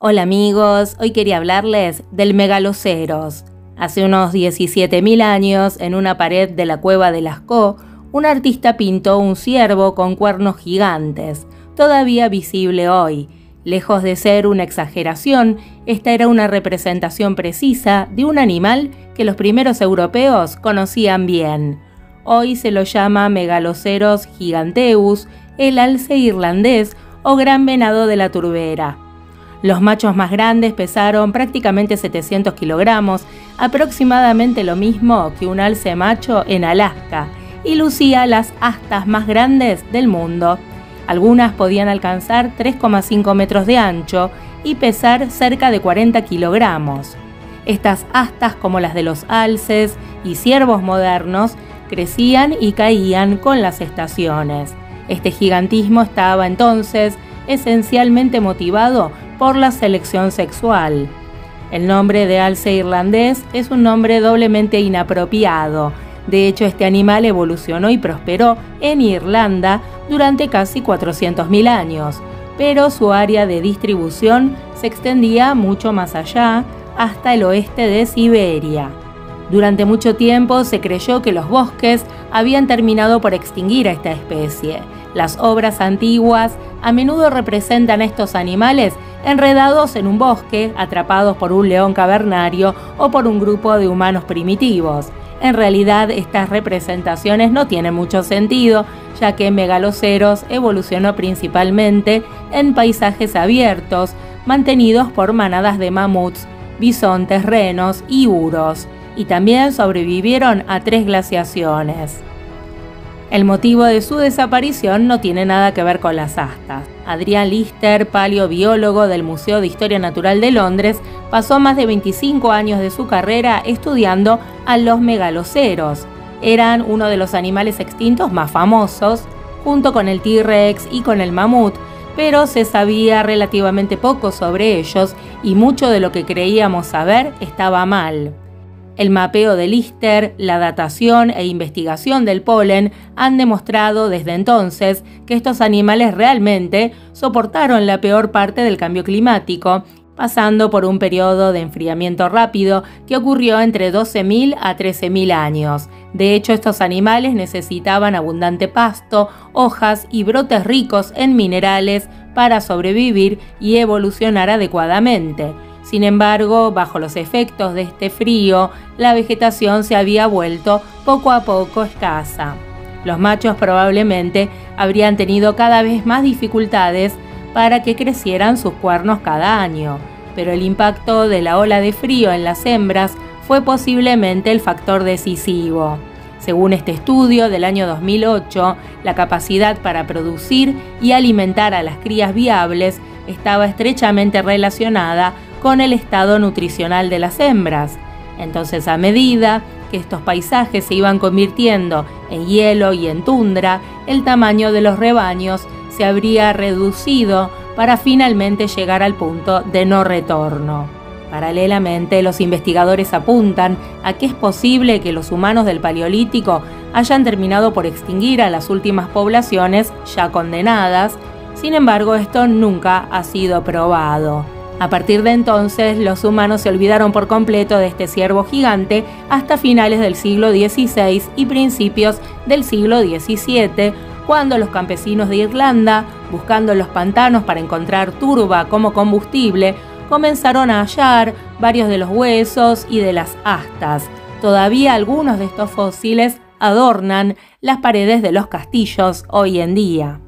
Hola amigos, hoy quería hablarles del megaloceros. Hace unos 17.000 años, en una pared de la cueva de Lascaux, un artista pintó un ciervo con cuernos gigantes, todavía visible hoy. Lejos de ser una exageración, esta era una representación precisa de un animal que los primeros europeos conocían bien. Hoy se lo llama Megaloceros giganteus, el alce irlandés o gran venado de la turbera. Los machos más grandes pesaron prácticamente 700 kilogramos, aproximadamente lo mismo que un alce macho en Alaska, y lucía las astas más grandes del mundo. Algunas podían alcanzar 3,5 metros de ancho y pesar cerca de 40 kilogramos. Estas astas, como las de los alces y ciervos modernos, crecían y caían con las estaciones. Este gigantismo estaba entonces esencialmente motivado por la selección sexual. El nombre de alce irlandés es un nombre doblemente inapropiado. De hecho, este animal evolucionó y prosperó en Irlanda durante casi 400.000 años, pero su área de distribución se extendía mucho más allá, hasta el oeste de Siberia. Durante mucho tiempo se creyó que los bosques habían terminado por extinguir a esta especie. Las obras antiguas a menudo representan a estos animales enredados en un bosque, atrapados por un león cavernario o por un grupo de humanos primitivos. En realidad estas representaciones no tienen mucho sentido, ya que Megaloceros evolucionó principalmente en paisajes abiertos, mantenidos por manadas de mamuts, bisontes, renos y uros, y también sobrevivieron a tres glaciaciones. El motivo de su desaparición no tiene nada que ver con las astas. Adrián Lister, paleobiólogo del Museo de Historia Natural de Londres, pasó más de 25 años de su carrera estudiando a los megaloceros. Eran uno de los animales extintos más famosos, junto con el T-Rex y con el mamut, pero se sabía relativamente poco sobre ellos y mucho de lo que creíamos saber estaba mal. El mapeo de Lister, la datación e investigación del polen han demostrado desde entonces que estos animales realmente soportaron la peor parte del cambio climático, pasando por un periodo de enfriamiento rápido que ocurrió entre 12.000 a 13.000 años. De hecho, estos animales necesitaban abundante pasto, hojas y brotes ricos en minerales para sobrevivir y evolucionar adecuadamente. Sin embargo, bajo los efectos de este frío, la vegetación se había vuelto poco a poco escasa. Los machos probablemente habrían tenido cada vez más dificultades para que crecieran sus cuernos cada año, pero el impacto de la ola de frío en las hembras fue posiblemente el factor decisivo. Según este estudio del año 2008, la capacidad para producir y alimentar a las crías viables estaba estrechamente relacionada con el estado nutricional de las hembras. Entonces a medida que estos paisajes se iban convirtiendo en hielo y en tundra, el tamaño de los rebaños se habría reducido para finalmente llegar al punto de no retorno. Paralelamente, los investigadores apuntan a que es posible que los humanos del Paleolítico hayan terminado por extinguir a las últimas poblaciones ya condenadas, sin embargo esto nunca ha sido probado. A partir de entonces, los humanos se olvidaron por completo de este ciervo gigante hasta finales del siglo XVI y principios del siglo XVII, cuando los campesinos de Irlanda, buscando los pantanos para encontrar turba como combustible, comenzaron a hallar varios de los huesos y de las astas. Todavía algunos de estos fósiles adornan las paredes de los castillos hoy en día.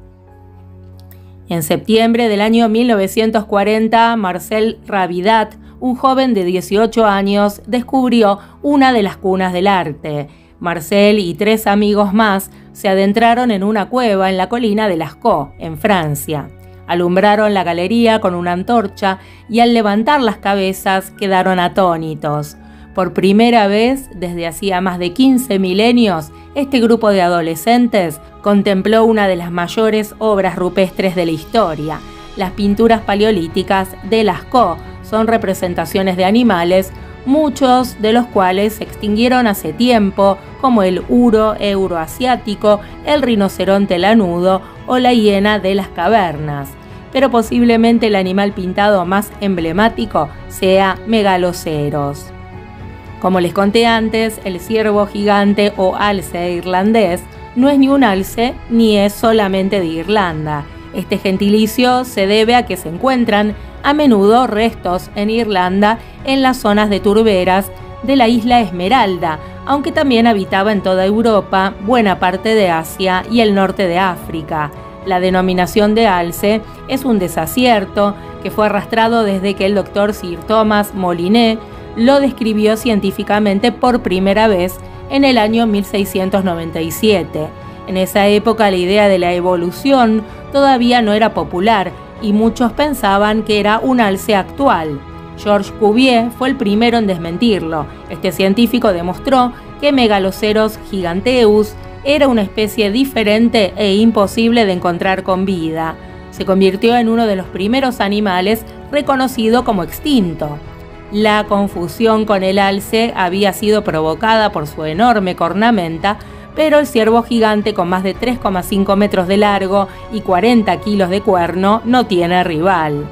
En septiembre del año 1940, Marcel Rabidat, un joven de 18 años, descubrió una de las cunas del arte. Marcel y tres amigos más se adentraron en una cueva en la colina de Lascaux, en Francia. Alumbraron la galería con una antorcha y al levantar las cabezas quedaron atónitos. Por primera vez desde hacía más de 15 milenios, este grupo de adolescentes contempló una de las mayores obras rupestres de la historia. Las pinturas paleolíticas de Lascaux son representaciones de animales, muchos de los cuales se extinguieron hace tiempo, como el uro euroasiático, el rinoceronte lanudo o la hiena de las cavernas. pero posiblemente el animal pintado más emblemático sea Megaloceros. Como les conté antes, el ciervo gigante o alce irlandés no es ni un alce ni es solamente de Irlanda. Este gentilicio se debe a que se encuentran a menudo restos en Irlanda en las zonas de turberas de la isla Esmeralda, aunque también habitaba en toda Europa, buena parte de Asia y el norte de África. La denominación de alce es un desacierto que fue arrastrado desde que el doctor Sir Thomas Molinet lo describió científicamente por primera vez en el año 1697. En esa época la idea de la evolución todavía no era popular y muchos pensaban que era un alce actual. Georges Cuvier fue el primero en desmentirlo. Este científico demostró que Megaloceros giganteus era una especie diferente e imposible de encontrar con vida. Se convirtió en uno de los primeros animales reconocido como extinto. La confusión con el alce había sido provocada por su enorme cornamenta, pero el ciervo gigante con más de 3,5 metros de largo y 40 kilos de cuerno no tiene rival.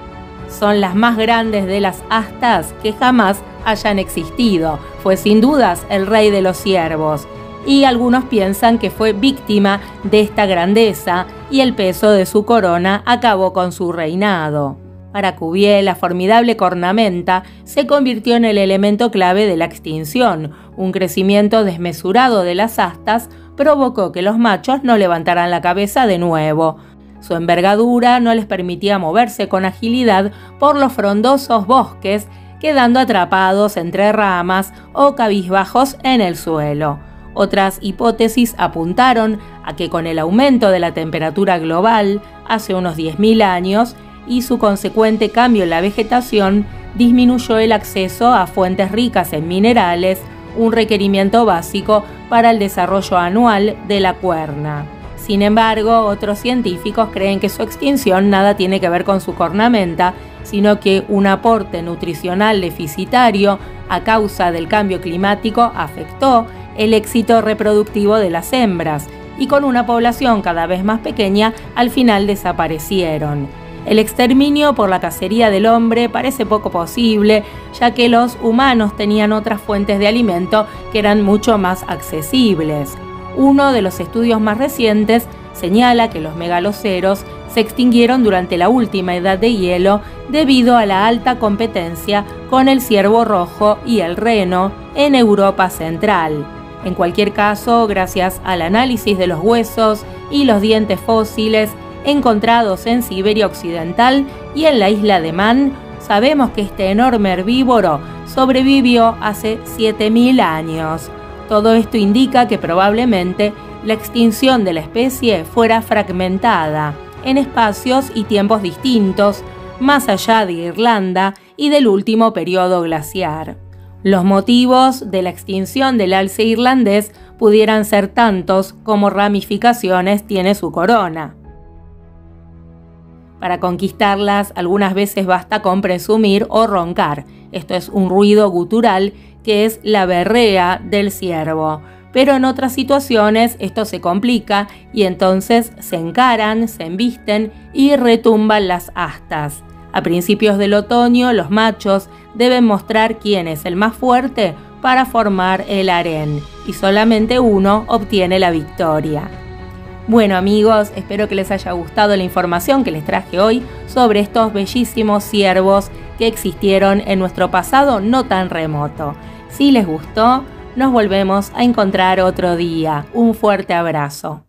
Son las más grandes de las astas que jamás hayan existido. Fue sin dudas el rey de los ciervos. Y algunos piensan que fue víctima de esta grandeza y el peso de su corona acabó con su reinado. Para Cuvier, la formidable cornamenta se convirtió en el elemento clave de la extinción. Un crecimiento desmesurado de las astas provocó que los machos no levantaran la cabeza de nuevo. Su envergadura no les permitía moverse con agilidad por los frondosos bosques, quedando atrapados entre ramas o cabizbajos en el suelo. Otras hipótesis apuntaron a que con el aumento de la temperatura global hace unos 10.000 años, y su consecuente cambio en la vegetación disminuyó el acceso a fuentes ricas en minerales, un requerimiento básico para el desarrollo anual de la cuerna. Sin embargo, otros científicos creen que su extinción nada tiene que ver con su cornamenta, sino que un aporte nutricional deficitario a causa del cambio climático afectó el éxito reproductivo de las hembras y con una población cada vez más pequeña al final desaparecieron. El exterminio por la cacería del hombre parece poco posible, ya que los humanos tenían otras fuentes de alimento que eran mucho más accesibles. Uno de los estudios más recientes señala que los megaloceros se extinguieron durante la última edad de hielo debido a la alta competencia con el ciervo rojo y el reno en Europa Central. En cualquier caso, gracias al análisis de los huesos y los dientes fósiles, encontrados en Siberia Occidental y en la isla de Man, sabemos que este enorme herbívoro sobrevivió hace 7.000 años. Todo esto indica que probablemente la extinción de la especie fuera fragmentada en espacios y tiempos distintos, más allá de Irlanda y del último periodo glaciar. Los motivos de la extinción del alce irlandés pudieran ser tantos como ramificaciones tiene su corona. Para conquistarlas algunas veces basta con presumir o roncar. Esto es un ruido gutural que es la berrea del ciervo. Pero en otras situaciones esto se complica y entonces se encaran, se embisten y retumban las astas. A principios del otoño los machos deben mostrar quién es el más fuerte para formar el harén y solamente uno obtiene la victoria. Bueno amigos, espero que les haya gustado la información que les traje hoy sobre estos bellísimos ciervos que existieron en nuestro pasado no tan remoto. Si les gustó, nos volvemos a encontrar otro día. Un fuerte abrazo.